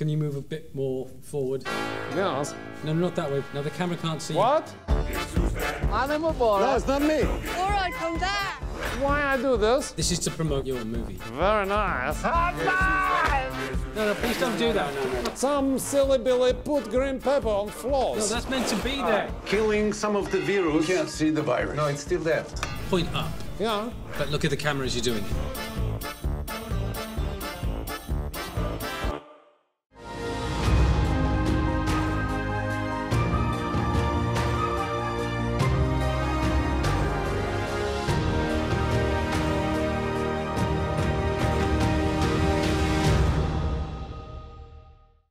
Can you move a bit more forward? Yes. No, not that way. Now the camera can't see. What? I'm Anima Bora. No, it's not me. All right, come back. Why I do this? This is to promote your movie. Very nice. No, no, please don't do that. No. Some silly Billy put green pepper on floors. No, that's meant to be there. Killing some of the virus. You can't see the virus. No, it's still there. Point up. yeah. But look at the camera as you're doing it.